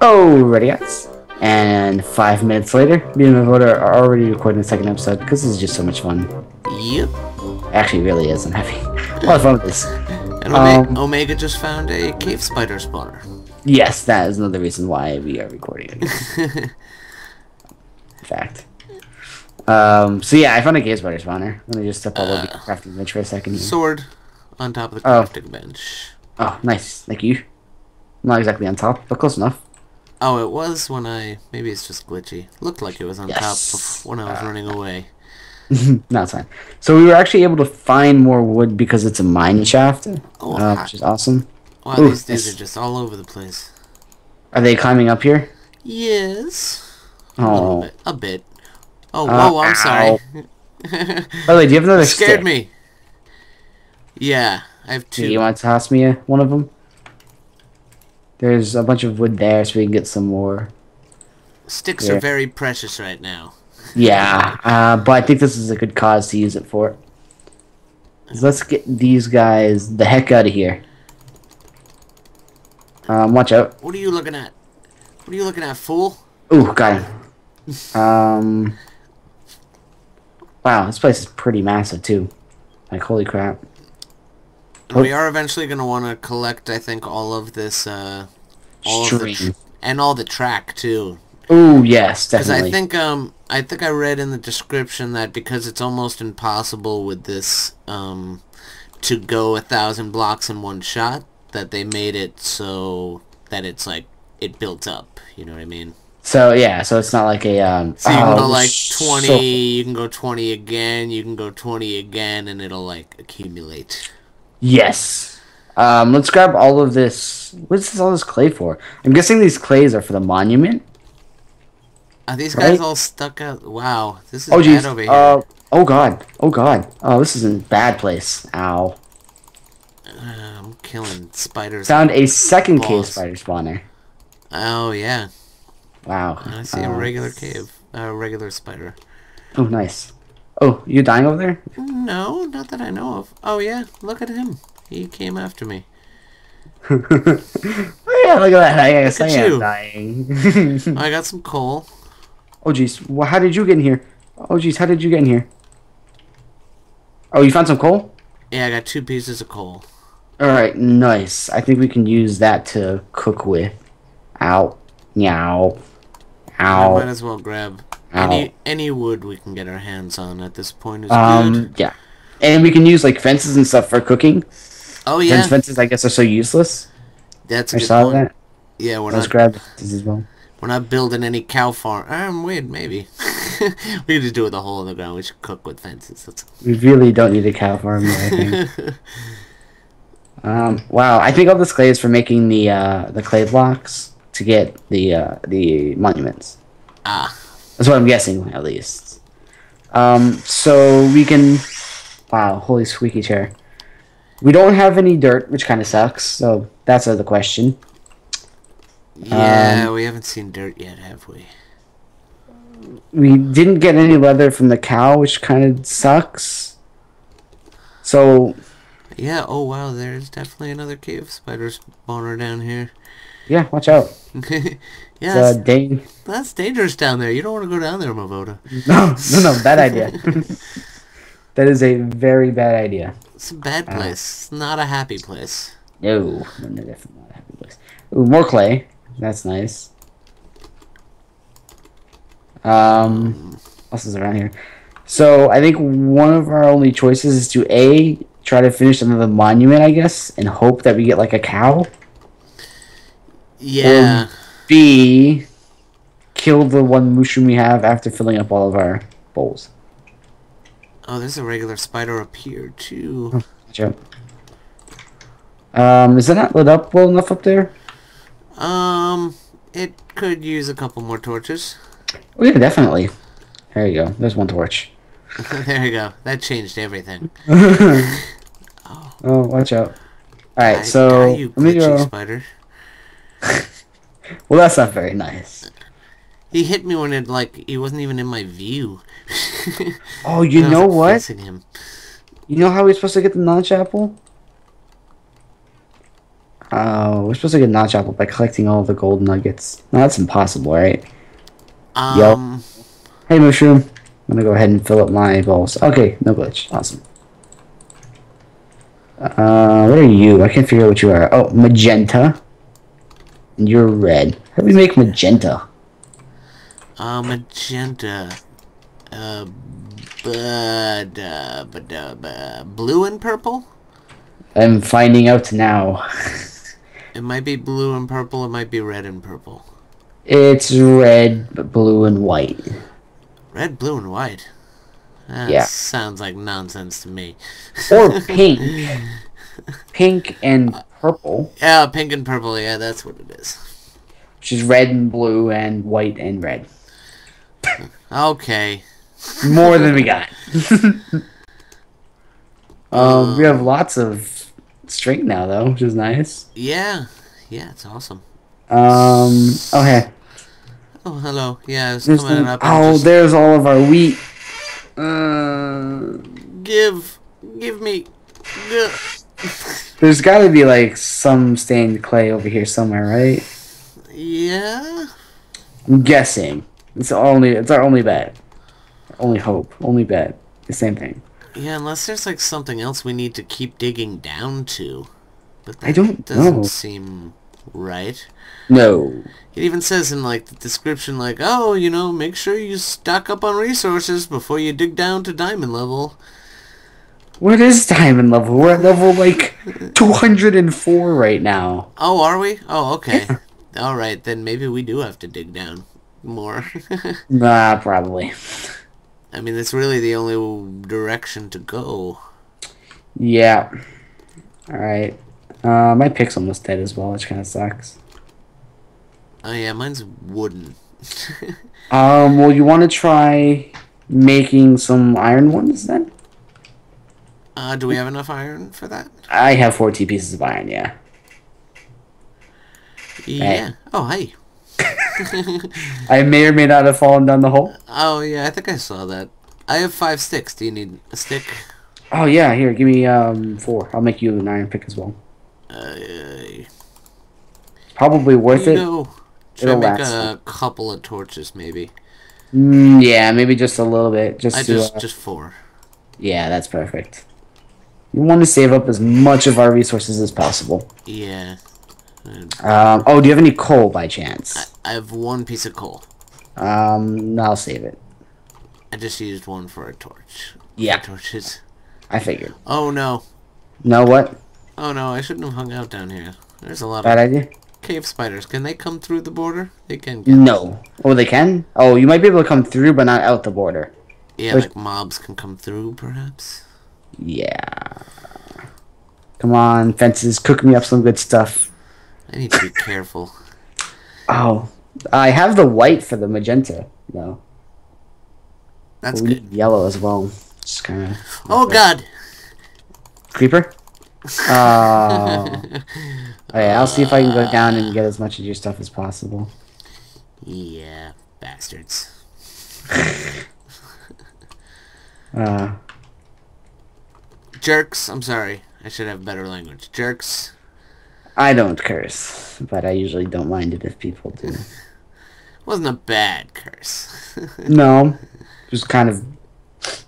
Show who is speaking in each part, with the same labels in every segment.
Speaker 1: Oh, ready guys. And five minutes later, me and my voter are already recording the second episode because this is just so much fun.
Speaker 2: Yep.
Speaker 1: Actually, really is. I'm having a lot of fun with this.
Speaker 2: And Ome-
Speaker 1: Um,
Speaker 2: Omega just found a cave spider spawner.
Speaker 1: Yes, that is another reason why we are recording again. In fact. Um, so yeah, I found a cave spider spawner. Let me just step all over the crafting bench for a second here.
Speaker 2: Sword on top of the
Speaker 1: Oh.
Speaker 2: crafting bench.
Speaker 1: Oh, nice. Thank you. Not exactly on top, but close enough.
Speaker 2: Oh, it was when I... Maybe it's just glitchy. Looked like it was on
Speaker 1: Yes.
Speaker 2: top bef- when I was running away.
Speaker 1: no, it's fine. So we were actually able to find more wood because it's a mine shaft,
Speaker 2: Oh,
Speaker 1: uh, which is awesome.
Speaker 2: wow,
Speaker 1: Ooh,
Speaker 2: these dudes are just all over the place.
Speaker 1: Are they climbing up here?
Speaker 2: Yes. A little
Speaker 1: Oh.
Speaker 2: bit. A bit. Oh,
Speaker 1: Uh,
Speaker 2: whoa, I'm
Speaker 1: ow.
Speaker 2: sorry.
Speaker 1: By the way, do you have another
Speaker 2: Scared
Speaker 1: stick?
Speaker 2: me. Yeah, I have two.
Speaker 1: Do
Speaker 2: two.
Speaker 1: you want to toss me a, one of them? There's a bunch of wood there, so we can get some more.
Speaker 2: Sticks
Speaker 1: Yeah.
Speaker 2: are very precious right now.
Speaker 1: Yeah, uh, but I think this is a good cause to use it for. So let's get these guys the heck out of here. Um, watch out.
Speaker 2: What are you looking at? What are you looking at, fool?
Speaker 1: Ooh, got him. Um, wow, this place is pretty massive too. Like, holy crap. Oh.
Speaker 2: We are eventually going to want to collect, I think, all of this, uh, all of the, and all the track too.
Speaker 1: Ooh, yes, definitely. Because.
Speaker 2: I think, um, I think I read in the description that because it's almost impossible with this, um, to go a thousand blocks in one shot, that they made it so that it's like it built up. You know what I mean?
Speaker 1: so. Yeah, so it's not like a um.
Speaker 2: So you can
Speaker 1: oh,
Speaker 2: go like
Speaker 1: so-
Speaker 2: 20, you can go 20 again, you can go 20 again, and it'll like accumulate.
Speaker 1: Yes. Um, let's grab all of this. What's this, all this clay for? I'm guessing these clays are for the monument.
Speaker 2: Are these
Speaker 1: Right?
Speaker 2: guys all stuck out? Wow, this is
Speaker 1: Oh
Speaker 2: bad
Speaker 1: jeez.
Speaker 2: over here.
Speaker 1: Uh, oh god. Oh god. Oh, this is a bad place. Ow.
Speaker 2: Uh, I'm killing spiders.
Speaker 1: Found a second cave spider spawner.
Speaker 2: Oh yeah,
Speaker 1: Wow.
Speaker 2: I see a
Speaker 1: Uh,
Speaker 2: regular cave, a regular spider.
Speaker 1: Oh, nice. Oh, you dying over there?
Speaker 2: No, not that I know of. Oh yeah, look at him. He came after me.
Speaker 1: oh yeah, look at that. I guess I am
Speaker 2: you.
Speaker 1: dying.
Speaker 2: I got some coal.
Speaker 1: oh jeez. Well, how did you get in here? Oh jeez, how did you get in here? Oh, you found some coal?
Speaker 2: Yeah, I got two pieces of coal.
Speaker 1: Alright, nice. I think we can use that to cook with. Ow. Meow. Ow.
Speaker 2: I might as well grab. Any any wood we can get our hands on at this point is
Speaker 1: Um,
Speaker 2: good.
Speaker 1: yeah. And we can use like fences and stuff for cooking.
Speaker 2: Oh
Speaker 1: Since
Speaker 2: yeah,
Speaker 1: fences, I guess, are so useless.
Speaker 2: that's a
Speaker 1: I
Speaker 2: good
Speaker 1: saw
Speaker 2: point.
Speaker 1: that.
Speaker 2: Yeah, we're
Speaker 1: Let's
Speaker 2: not
Speaker 1: grab fences as well.
Speaker 2: we're not building any cow farm. Um, weird maybe we could just do it with a hole in the ground. We should cook with fences. That's
Speaker 1: We really don't need a cow farm, I think. um, wow, I think all this clay is for making the uh, the clay blocks to get the uh, the monuments.
Speaker 2: ah.
Speaker 1: That's what I'm guessing, at least. Um, so we can. Wow, holy squeaky chair. We don't have any dirt, which kind of sucks. So that's out of the question.
Speaker 2: Yeah,
Speaker 1: Um,
Speaker 2: we haven't seen dirt yet, have we?
Speaker 1: We didn't get any leather from the cow, which kind of sucks. So
Speaker 2: Yeah, oh wow, there's definitely another cave spider spawner down here.
Speaker 1: Yeah, watch out.
Speaker 2: yeah,
Speaker 1: uh,
Speaker 2: that's,
Speaker 1: dang.
Speaker 2: that's dangerous down there. You don't want to go down there, Mevoda.
Speaker 1: No, no, no, bad idea. that is a very bad idea.
Speaker 2: It's a bad
Speaker 1: Uh.
Speaker 2: place. It's not a happy place.
Speaker 1: No, no, no, definitely not a happy place. Ooh, more clay. That's nice. Um, what else is around here? So I think one of our only choices is to a try to finish another monument, I guess, and hope that we get like a cow.
Speaker 2: Yeah.
Speaker 1: B kill the one mushroom we have after filling up all of our bowls.
Speaker 2: Oh, there's a regular spider up here too.
Speaker 1: Watch out. Um, is that not lit up well enough up there?
Speaker 2: Um, it could use a couple more torches.
Speaker 1: Oh yeah, definitely. There you go. There's one torch.
Speaker 2: there you go. That changed everything.
Speaker 1: oh, watch out. Alright, so let me go.
Speaker 2: spider.
Speaker 1: Well, that's not very nice.
Speaker 2: He hit me when it like he wasn't even in my view.
Speaker 1: Oh, you know what?
Speaker 2: Him.
Speaker 1: You know how we're supposed to get the notch apple? Oh, we're supposed to get notch apple by collecting all the gold nuggets. No, that's impossible, right?
Speaker 2: Um,
Speaker 1: Hey, mushroom. I'm gonna go ahead and fill up my bowls. Okay, no glitch. Awesome. Uh, what are you? I can't figure out what you are. Oh, magenta. You're red. How do we make magenta?
Speaker 2: uh, magenta. Uh, but, uh, but, uh, bu- blue and purple?
Speaker 1: I'm finding out now.
Speaker 2: It might be blue and purple, it might be red and purple.
Speaker 1: It's red, blue, and white.
Speaker 2: Red, blue, and white. That
Speaker 1: Yeah.
Speaker 2: sounds like nonsense to me.
Speaker 1: Or pink. pink and purple,
Speaker 2: Yeah, pink and purple, yeah, that's what it is.
Speaker 1: which is red and blue and white and red.
Speaker 2: Okay.
Speaker 1: More than we got. um, we have lots of string now, though, which is nice.
Speaker 2: Yeah. Yeah, it's awesome.
Speaker 1: Um, okay.
Speaker 2: Oh, hello. Yeah, it's
Speaker 1: There's
Speaker 2: coming
Speaker 1: the-
Speaker 2: up.
Speaker 1: oh,
Speaker 2: just
Speaker 1: there's all of our wheat. Uh,
Speaker 2: give, give me. Ugh.
Speaker 1: There's got to be like some stained clay over here somewhere, right?
Speaker 2: Yeah.
Speaker 1: I'm guessing. It's our only. It's our only bet. Only hope. Only bet. The same thing.
Speaker 2: Yeah, unless there's like something else we need to keep digging down to. But that
Speaker 1: I don't
Speaker 2: doesn't
Speaker 1: know.
Speaker 2: seem right.
Speaker 1: No.
Speaker 2: It even says in like the description like, "Oh, you know, make sure you stock up on resources before you dig down to diamond level."
Speaker 1: What is diamond level? We're at level like 204 right now.
Speaker 2: Oh, are we? Oh, okay. All right, then maybe we do have to dig down more.
Speaker 1: Nah, probably.
Speaker 2: I mean, that's really the only direction to go.
Speaker 1: Yeah. Alright. Uh, my pick's almost dead as well, which kind of sucks.
Speaker 2: Oh yeah, mine's wooden.
Speaker 1: Um, well, you want to try making some iron ones then?
Speaker 2: Uh, do we have enough iron for that?
Speaker 1: I have 14 pieces of iron, yeah.
Speaker 2: Yeah. Oh, hey.
Speaker 1: I may or may not have fallen down the hole.
Speaker 2: Oh yeah, I think I saw that. I have five sticks. Do you need a stick?
Speaker 1: Oh, yeah, here, give me um four. I'll make you an iron pick as well.
Speaker 2: Uh,
Speaker 1: Probably worth
Speaker 2: you
Speaker 1: it.
Speaker 2: know, should I
Speaker 1: It'll
Speaker 2: make
Speaker 1: last.
Speaker 2: a couple of torches maybe?
Speaker 1: Mm, yeah, maybe just a little bit. Just
Speaker 2: I
Speaker 1: to,
Speaker 2: just
Speaker 1: uh,
Speaker 2: just four.
Speaker 1: Yeah, that's perfect. We want to save up as much of our resources as possible.
Speaker 2: Yeah.
Speaker 1: Um, oh, do you have any coal by chance?
Speaker 2: I have one piece of coal.
Speaker 1: Um, I'll save it.
Speaker 2: I just used one for a torch.
Speaker 1: Yeah.
Speaker 2: Torches.
Speaker 1: I figured.
Speaker 2: Oh no.
Speaker 1: No what?
Speaker 2: Oh no, I shouldn't have hung out down here. There's a lot
Speaker 1: Bad
Speaker 2: of
Speaker 1: idea?
Speaker 2: cave spiders. Can they come through the border? They can.
Speaker 1: No. Oh, they can? Oh, you might be able to come through, but not out the border.
Speaker 2: yeah,
Speaker 1: Which-
Speaker 2: like mobs can come through, perhaps.
Speaker 1: Yeah. Come on, fences, cook me up some good stuff.
Speaker 2: I need to be careful.
Speaker 1: Oh, I have the white for the magenta, No.
Speaker 2: That's
Speaker 1: we
Speaker 2: good.
Speaker 1: yellow as well. Just kind of
Speaker 2: Oh god.
Speaker 1: creeper. Oh. okay, I'll see if I can go down and get as much of your stuff as possible.
Speaker 2: Yeah, bastards.
Speaker 1: Uh,
Speaker 2: Jerks. I'm sorry. I should have better language. Jerks.
Speaker 1: I don't curse, but I usually don't mind it if people do.
Speaker 2: Wasn't a bad curse.
Speaker 1: no, just kind of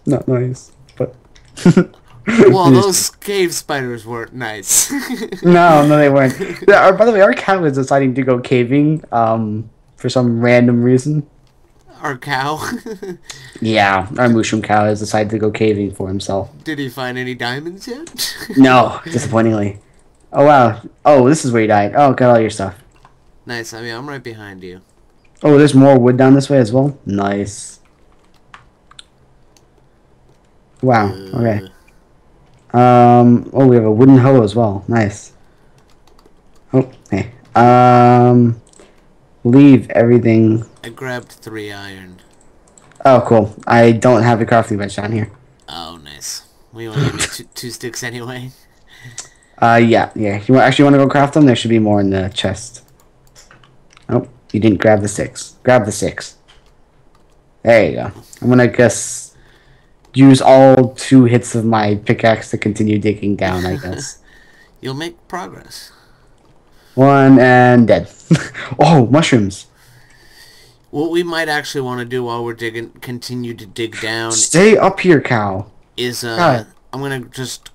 Speaker 1: not nice, but.
Speaker 2: well, those cave spiders weren't nice.
Speaker 1: No, no, they weren't. Our- by the way, our cat was deciding to go caving um, for some random reason.
Speaker 2: Our cow.
Speaker 1: Yeah, our mushroom cow has decided to go caving for himself.
Speaker 2: Did he find any diamonds yet?
Speaker 1: No, disappointingly. Oh wow. Oh, this is where you died. Oh, got all your stuff.
Speaker 2: nice. I mean, I'm right behind you.
Speaker 1: Oh, there's more wood down this way as well. Nice. Wow.
Speaker 2: Uh,
Speaker 1: Okay. Um. Oh, we have a wooden hoe as well. Nice. Oh, hey. Um. Leave everything.
Speaker 2: I grabbed three iron.
Speaker 1: Oh, cool. I don't have a crafting bench down here.
Speaker 2: Oh, nice. We only give two, two sticks anyway.
Speaker 1: Uh, yeah, yeah. You actually want to go craft them? There should be more in the chest. Oh, you didn't grab the six. Grab the six. There you go. I'm gonna guess use all two hits of my pickaxe to continue digging down. I guess.
Speaker 2: You'll make progress.
Speaker 1: One and dead. oh, mushrooms.
Speaker 2: What we might actually want to do while we're digging, continue to dig down,
Speaker 1: Stay up here, cow.
Speaker 2: is uh,
Speaker 1: Alright.
Speaker 2: I'm gonna just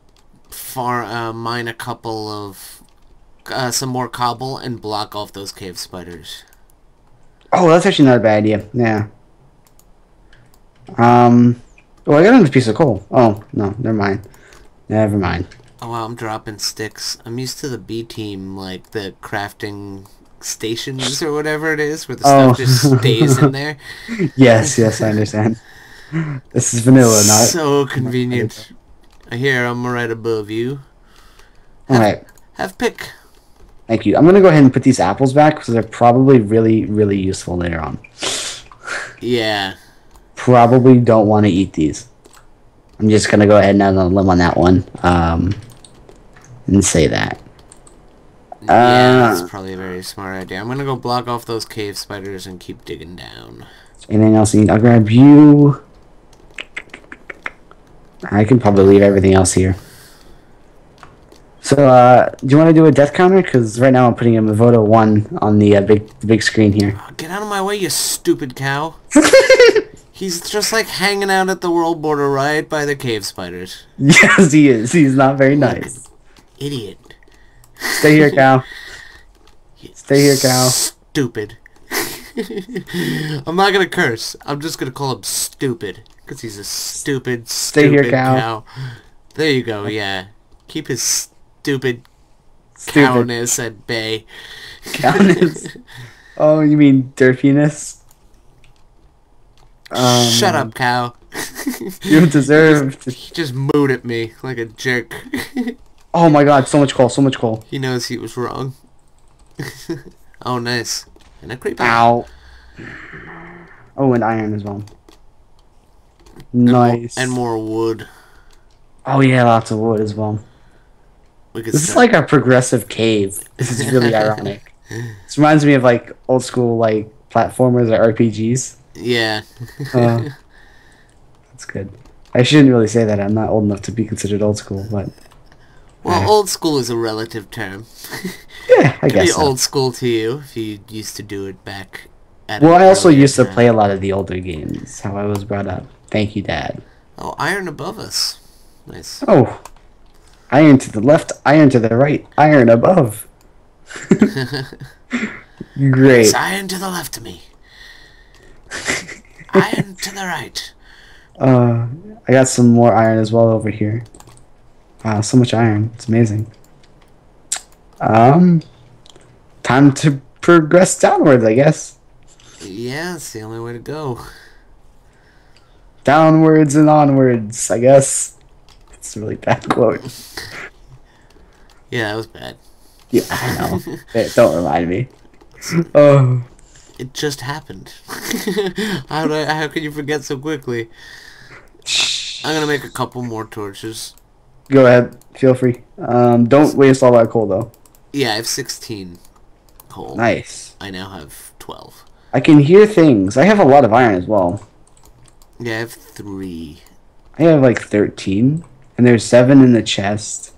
Speaker 2: far uh, mine a couple of uh, some more cobble and block off those cave spiders.
Speaker 1: Oh, that's actually not a bad idea. Yeah. Um. Oh, I got another piece of coal. Oh no, never mind. Never mind.
Speaker 2: Oh wow, I'm dropping sticks. I'm used to the B team, like the crafting stations or whatever it is, where the
Speaker 1: Oh.
Speaker 2: stuff just stays in there.
Speaker 1: Yes, yes, I understand. this is vanilla, not.
Speaker 2: so convenient. Here, I'm right above you.
Speaker 1: All right.
Speaker 2: Have pick.
Speaker 1: Thank you. I'm gonna go ahead and put these apples back because they're probably really, really useful later on.
Speaker 2: Yeah.
Speaker 1: Probably don't want to eat these. I'm just gonna go ahead and out on a limb on that one. Um, and say that.
Speaker 2: Yeah,
Speaker 1: Uh,
Speaker 2: that's probably a very smart idea. I'm gonna go block off those cave spiders and keep digging down.
Speaker 1: Anything else you need? I'll grab you. I can probably leave everything else here. So, uh, do you want to do a death counter? Because right now I'm putting a Mevoda 1 on the uh, big the big screen here.
Speaker 2: Get out of my way, you stupid cow. He's just like hanging out at the world border right by the cave spiders.
Speaker 1: yes, he is. He's not very nice.
Speaker 2: Idiot.
Speaker 1: Stay here, cow. Stay here, cow.
Speaker 2: Stupid. I'm not gonna curse. I'm just gonna call him stupid. Because he's a stupid,
Speaker 1: Stay
Speaker 2: stupid
Speaker 1: here, cow.
Speaker 2: There you go, yeah. Keep his stupid,
Speaker 1: Stupid.
Speaker 2: cowness at bay.
Speaker 1: Cowness? Oh, you mean derpiness? Um,
Speaker 2: Shut up, cow.
Speaker 1: You deserve to...
Speaker 2: He just mooed at me like a jerk.
Speaker 1: Oh my god, so much coal, so much coal.
Speaker 2: he knows he was wrong. oh, nice. And a creeper.
Speaker 1: Ow. Oh, and iron as well.
Speaker 2: And more-
Speaker 1: Nice.
Speaker 2: And more wood.
Speaker 1: Oh yeah, lots of wood as well.
Speaker 2: We
Speaker 1: This is like a progressive cave. This is really ironic. This reminds me of like old school like platformers or RPGs.
Speaker 2: Yeah.
Speaker 1: Uh, that's good. I shouldn't really say that. I'm not old enough to be considered old school, but
Speaker 2: well, old school is a relative term.
Speaker 1: yeah, I guess. so.
Speaker 2: old school to you if you used to do it back at
Speaker 1: Well, I also used to play a lot of the older games. How I was brought up. Thank you, Dad.
Speaker 2: Oh, iron above us. Nice.
Speaker 1: Oh, iron to the left, iron to the right, iron above. Great.
Speaker 2: It's iron to the left of me. Iron to the right.
Speaker 1: Uh, I got some more iron as well over here. Wow, so much iron. It's amazing. Um, time to progress downwards, I guess.
Speaker 2: Yeah, it's the only way to go.
Speaker 1: Downwards and onwards, I guess. It's a really bad quote.
Speaker 2: Yeah, that was bad.
Speaker 1: Yeah, I know. Eh, Don't remind me. Oh,
Speaker 2: It just happened. how do I, how can you forget so quickly? I'm gonna make a couple more torches.
Speaker 1: go ahead. Feel free. Um, don't waste all that coal though.
Speaker 2: Yeah, I have 16 coal.
Speaker 1: Nice.
Speaker 2: I now have 12.
Speaker 1: I can hear things. I have a lot of iron as well.
Speaker 2: Yeah, I have three.
Speaker 1: I have like 13. And there's 7 in the chest.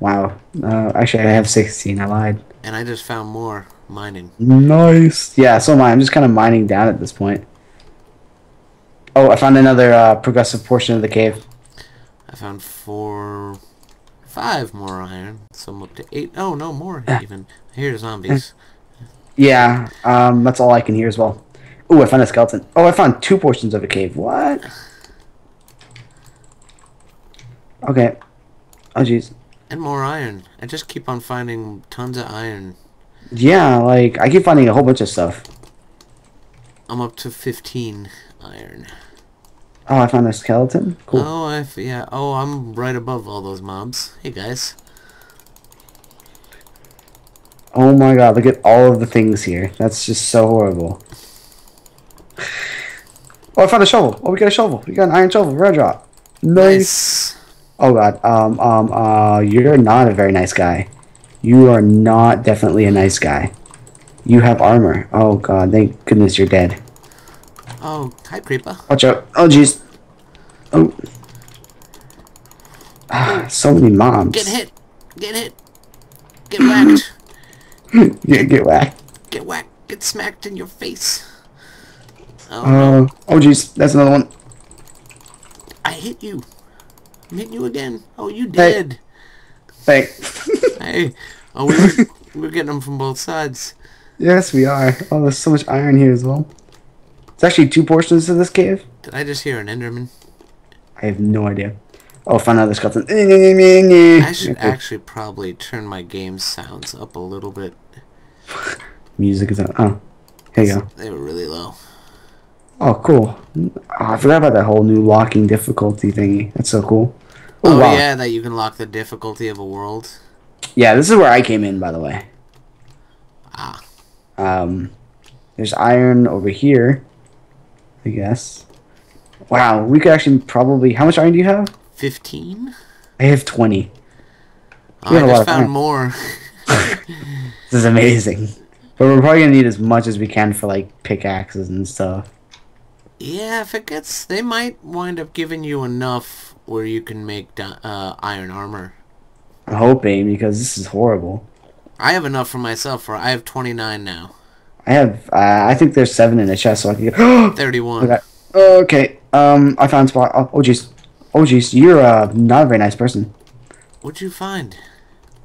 Speaker 1: Wow. Uh, actually, I have 16. I lied.
Speaker 2: And I just found more mining.
Speaker 1: Nice. Yeah, so am I. I'm just kind of mining down at this point. Oh, I found another uh, progressive portion of the cave.
Speaker 2: I found four, five more iron. So I'm up to eight. Oh, no, more even. I hear zombies.
Speaker 1: Yeah, um, that's all I can hear as well. Oh, I found a skeleton. Oh, I found two portions of a cave. What? Okay. Oh, jeez.
Speaker 2: And more iron. I just keep on finding tons of iron.
Speaker 1: Yeah, like, I keep finding a whole bunch of stuff.
Speaker 2: I'm up to 15 iron.
Speaker 1: Oh, I found a skeleton? Cool.
Speaker 2: Oh, I f- yeah. Oh, I'm right above all those mobs. Hey, guys.
Speaker 1: Oh my god, look at all of the things here. That's just so horrible. Oh, I found a shovel. Oh, we got a shovel. We got an iron shovel. Red drop. Nice.
Speaker 2: Nice.
Speaker 1: Oh god. Um. Um. Uh. You're not a very nice guy. You are not definitely a nice guy. You have armor. Oh god. Thank goodness you're dead.
Speaker 2: Oh, hi, creeper.
Speaker 1: Watch out. Oh jeez. Oh. Ah, so many mobs.
Speaker 2: Get hit. Get hit. Get whacked.
Speaker 1: Get, get whacked.
Speaker 2: Get whacked. Get smacked in your face. Oh, no.
Speaker 1: Uh, oh, jeez. That's another one.
Speaker 2: I hit you. I'm hitting you again. Oh, you did.
Speaker 1: Hey.
Speaker 2: Hey. Hey, oh, we were, we were getting them from both sides.
Speaker 1: yes, we are. Oh, there's so much iron here as well. It's actually two portions to this cave.
Speaker 2: Did I just hear an Enderman?
Speaker 1: I have no idea. Oh, found another skeleton.
Speaker 2: I should actually probably turn my game sounds up a little bit.
Speaker 1: Music is on. Oh, here you go.
Speaker 2: They were really low.
Speaker 1: Oh, cool. Oh, I forgot about that whole new locking difficulty thingy. That's so cool.
Speaker 2: Oh,
Speaker 1: wow.
Speaker 2: yeah, that you can lock the difficulty of a world.
Speaker 1: Yeah, this is where I came in, by the way.
Speaker 2: Ah.
Speaker 1: Um, there's iron over here. I guess. Wow, we could actually probably. How much iron do you have?
Speaker 2: 15?
Speaker 1: I have 20.
Speaker 2: Oh, I
Speaker 1: have a lot
Speaker 2: just found
Speaker 1: iron.
Speaker 2: more.
Speaker 1: This is amazing. But we're probably gonna need as much as we can for like pickaxes and stuff.
Speaker 2: yeah, if it gets... They might wind up giving you enough where you can make uh, iron armor.
Speaker 1: Hoping because this is horrible.
Speaker 2: I have enough for myself. For I have 29 now.
Speaker 1: I have. Uh, I think there's seven in the chest, so I can get.
Speaker 2: 31.
Speaker 1: Okay. Okay. Um, I found spot. Oh, oh, jeez. Oh, jeez. You're uh, not a very nice person.
Speaker 2: What'd you find?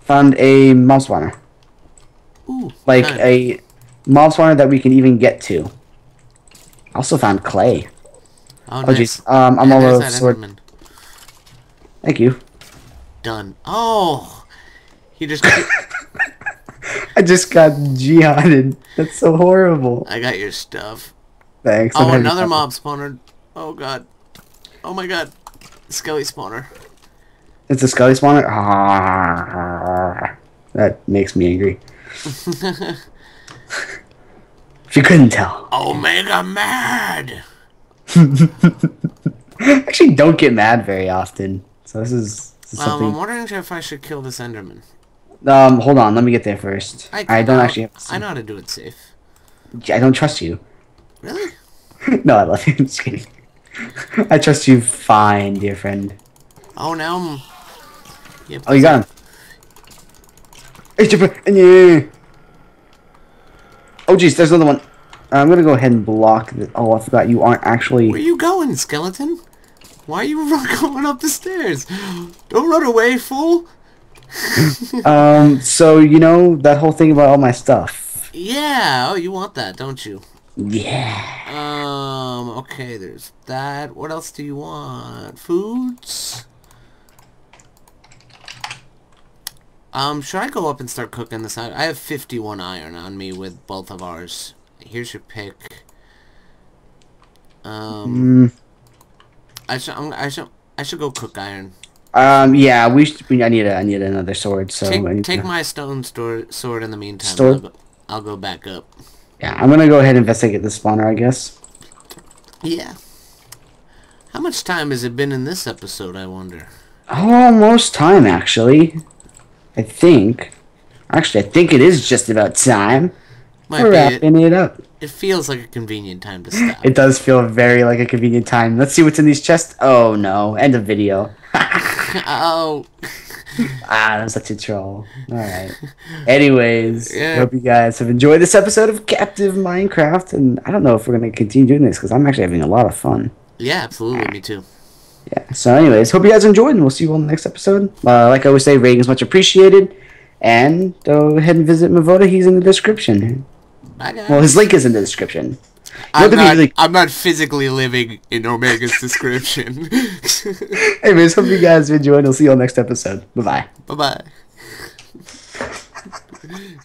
Speaker 1: Found a mob spawner.
Speaker 2: Ooh.
Speaker 1: Like
Speaker 2: nice.
Speaker 1: a mob spawner that we can even get to. I also found clay.
Speaker 2: Oh,
Speaker 1: Oh,
Speaker 2: nice.
Speaker 1: jeez. Um, I'm
Speaker 2: Yeah,
Speaker 1: all of sword.
Speaker 2: Enderman.
Speaker 1: Thank you.
Speaker 2: Done. Oh! He just... got-
Speaker 1: I just got jihaded. That's so horrible.
Speaker 2: I got your stuff.
Speaker 1: Thanks.
Speaker 2: Oh, another
Speaker 1: fun.
Speaker 2: mob spawner. Oh, God. Oh, my God. Skelly spawner.
Speaker 1: It's a skelly spawner. Ah, that makes me angry. If you couldn't tell.
Speaker 2: Omega mad!
Speaker 1: I actually don't get mad very often. So this is
Speaker 2: Um, I'm wondering if I should kill this Enderman.
Speaker 1: Um, hold on. Let me get there first. I,
Speaker 2: can-
Speaker 1: don't
Speaker 2: I'll-
Speaker 1: actually. Have to
Speaker 2: I know how to do it safe.
Speaker 1: I don't trust you.
Speaker 2: Really?
Speaker 1: no, I love you. I'm just kidding. I trust you fine, dear friend.
Speaker 2: Oh, now I'm... Yeah,
Speaker 1: Oh, you got him. Oh, jeez, there's another one. I'm gonna go ahead and block the. Oh, I forgot you aren't actually.
Speaker 2: Where you going, skeleton? Why are you going up the stairs? Don't run away, fool!
Speaker 1: Um, so you know that whole thing about all my stuff.
Speaker 2: Yeah, oh, you want that, don't you?
Speaker 1: Yeah.
Speaker 2: Um, okay, there's that. What else do you want? Foods? Um, should I go up and start cooking this out? I have 51 iron on me with both of ours. Here's your pick. Um,
Speaker 1: Mm,
Speaker 2: I should, I'm, I should, I should go cook iron.
Speaker 1: um. Yeah. We. Should, we I need a. I need another sword. So
Speaker 2: Take, take
Speaker 1: to-
Speaker 2: my stone store, sword in the meantime.
Speaker 1: Sword?
Speaker 2: I'll go, I'll go back up.
Speaker 1: Yeah. I'm gonna go ahead and investigate the spawner. I guess.
Speaker 2: Yeah. How much time has it been in this episode, I wonder?
Speaker 1: Almost time, actually. I think. Actually, I think it is just about time.
Speaker 2: Might
Speaker 1: We're
Speaker 2: be. It,
Speaker 1: wrapping it up.
Speaker 2: It feels like a convenient time to stop.
Speaker 1: It does feel very like a convenient time. Let's see what's in these chests. Oh no! End of video.
Speaker 2: oh,
Speaker 1: Ah, was such a troll. Alright. Anyways,
Speaker 2: Yeah.
Speaker 1: hope you guys have enjoyed this episode of Captive Minecraft. And I don't know if we're going to continue doing this because I'm actually having a lot of fun.
Speaker 2: yeah, absolutely, me too.
Speaker 1: Yeah. So, anyways, hope you guys enjoyed and we'll see you on the next episode. Uh, like I always say, rating is much appreciated. And go ahead and visit Mevoda. He's in the description.
Speaker 2: Bye, guys.
Speaker 1: Well, his link is in the description.
Speaker 2: I'm,
Speaker 1: have to be
Speaker 2: not,
Speaker 1: really-
Speaker 2: I'm not physically living in Omega's description.
Speaker 1: Anyways, hope you guys enjoyed. We'll see you all next episode. Bye bye.
Speaker 2: Bye-bye.